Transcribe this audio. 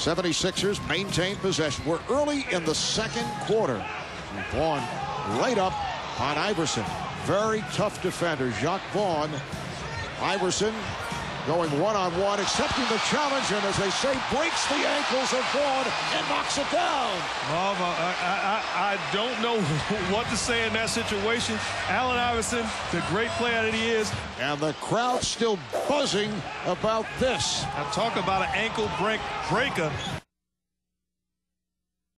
76ers maintain possession. We're early in the second quarter. Vaughn right up on Iverson. Very tough defender, Jacque Vaughn. Iverson going one-on-one, accepting the challenge, and as they say, breaks the ankles of Vaughn and knocks it down. I, I don't know what to say in that situation. Allen Iverson, the great player that he is. And the crowd still buzzing about this. I talk about an ankle break breaker.